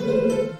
Música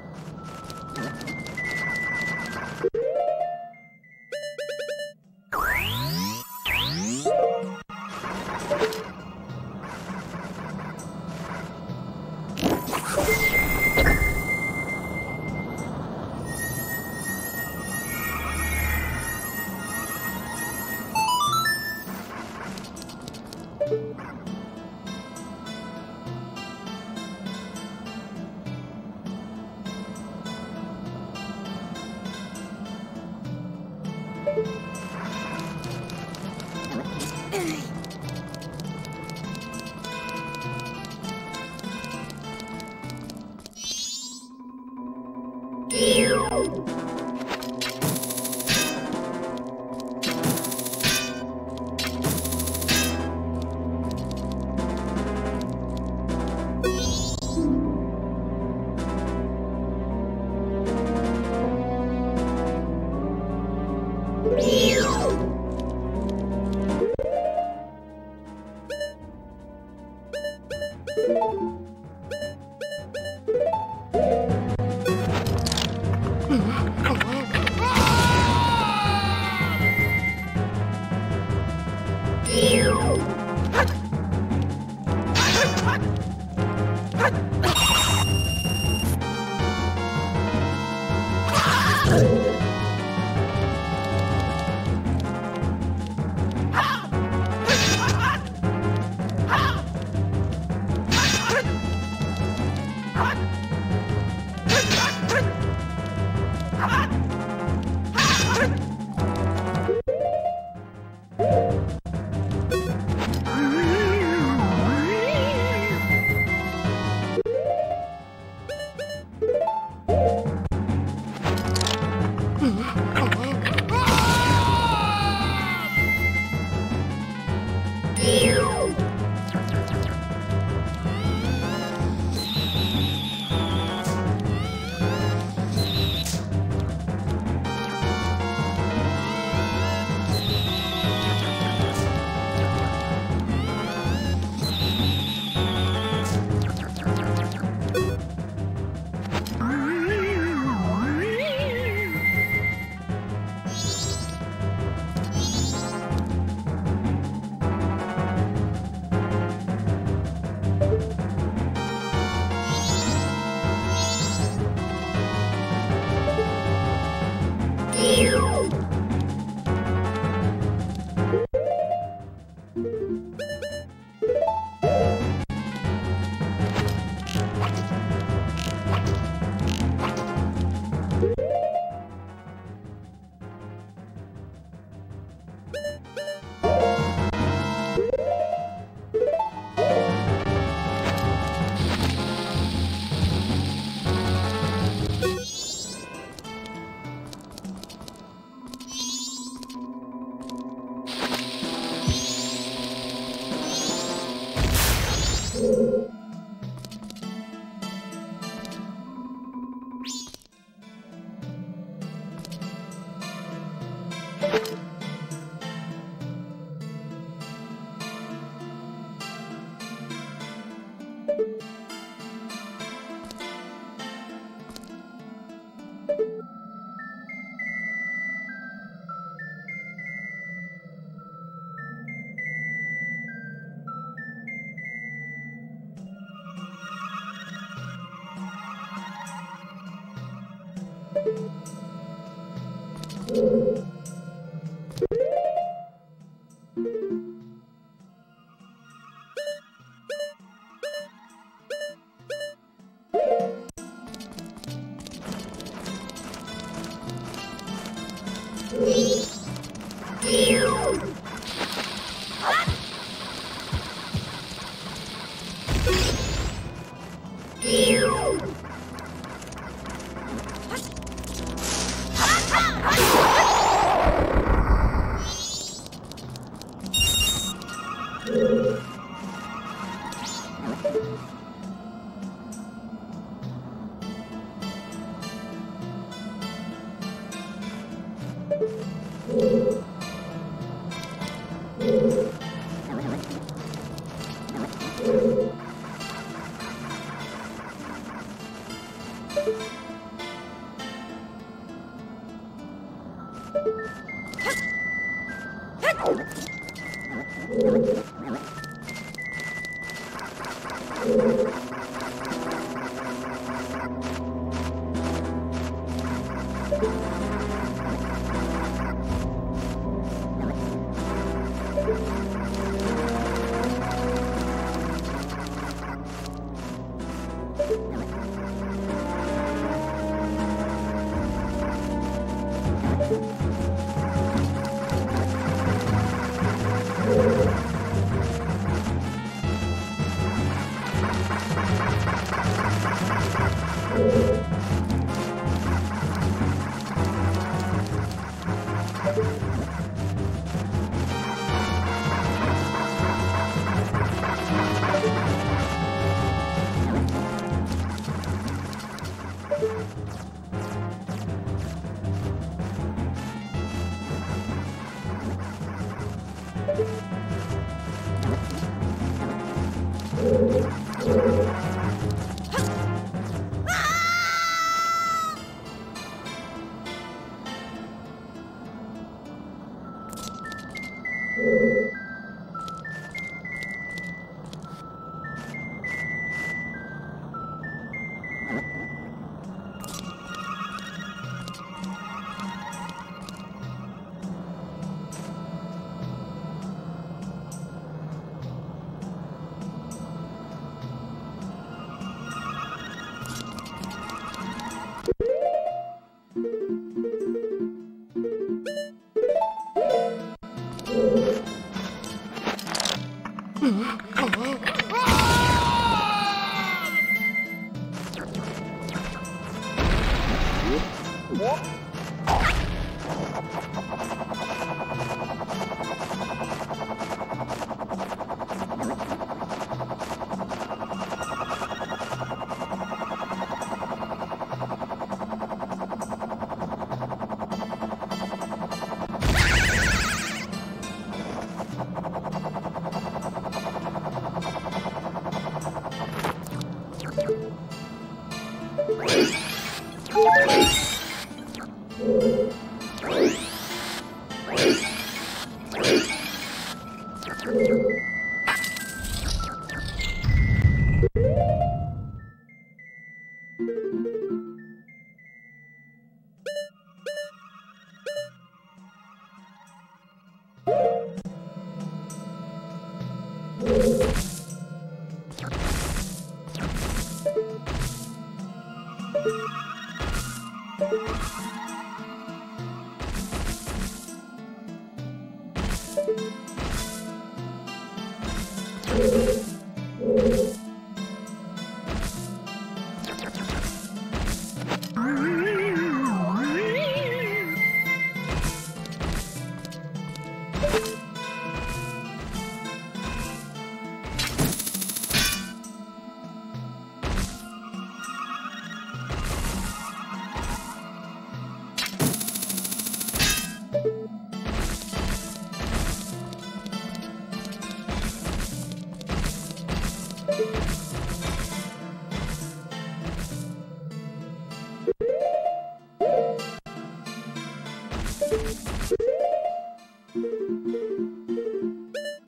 Mm-hmm. you you